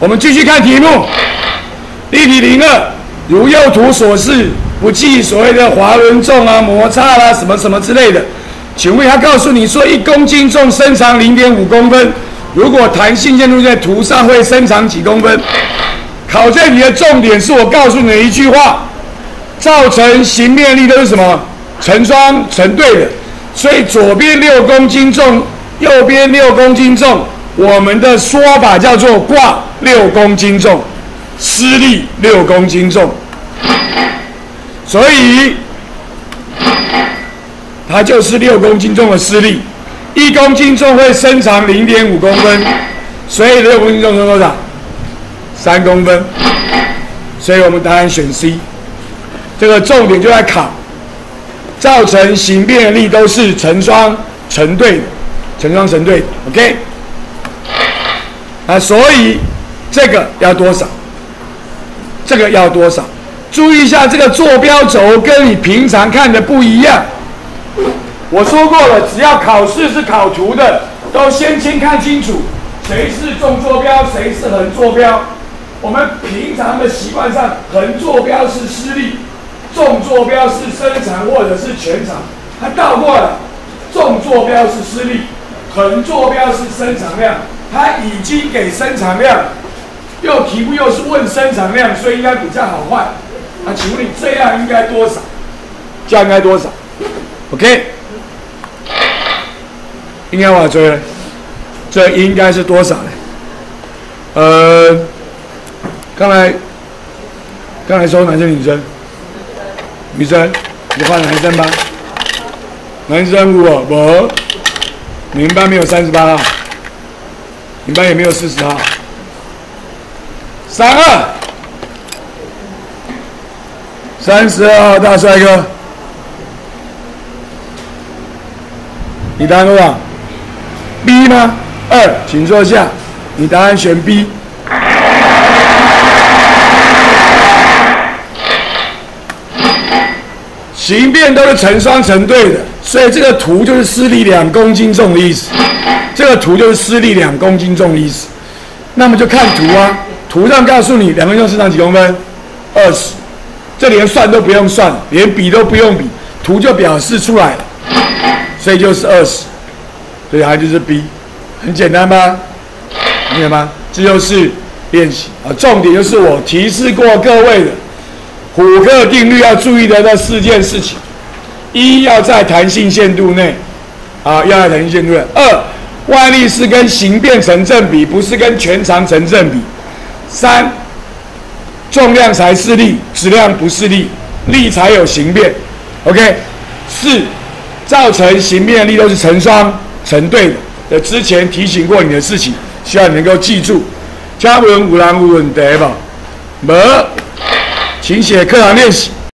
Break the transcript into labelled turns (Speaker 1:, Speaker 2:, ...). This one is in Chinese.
Speaker 1: 我们继续看题目，例题零二，如右图所示，不计所谓的滑轮重啊、摩擦啦、什么什么之类的。请问他告诉你说，一公斤重伸长零点五公分，如果弹性线路在图上会伸长几公分？考卷题的重点是我告诉你的一句话，造成形变力都是什么？成双成对的，所以左边六公斤重，右边六公斤重，我们的说法叫做挂六公斤重，施力六公斤重，所以它就是六公斤重的施力，一公斤重会伸长零点五公分，所以六公斤重是多少？三公分，所以我们答案选 C。这个重点就在考，造成形变力都是成双成对的，成双成对，OK。啊，所以这个要多少？这个要多少？注意一下，这个坐标轴跟你平常看的不一样。我说过了，只要考试是考图的，都先先看清楚，谁是纵坐标，谁是横坐标。我们平常的习惯上，横坐标是施力，纵坐标是伸长或者是全长。它倒过来，纵坐标是施力，横坐标是伸长量。他已经给生产量，又题目又是问生产量，所以应该比较好换。那请问你这样应该多少？这样应该多少？OK？应该我追了，这应该是多少呢？呃。刚才，刚才说男生女生，女生，你换男生吧。男生我我，你们班没有三十八号，你们班有没有四十号。三二，三十二号大帅哥，你答案多少？B 吗？二，请坐下。你答案选 B。形变都是成双成对的，所以这个图就是施力两公斤重的意思。这个图就是施力两公斤重的意思。那么就看图啊，图上告诉你两公斤重长几公分，二十。这连算都不用算，连比都不用比，图就表示出来了。所以就是二十，所以它就是 B，很简单吧？明白吗？这就是练习啊，重点就是我提示过各位的。虎克定律要注意的那四件事情：一要在弹性限度内，啊，要在弹性限度内；二，外力是跟形变成正比，不是跟全长成正比；三，重量才是力，质量不是力，力才有形变。OK，四，造成形变力都是成双成对的。之前提醒过你的事情，希望你能够记住。嘉文五郎五问得吧？没。勤写课堂练习。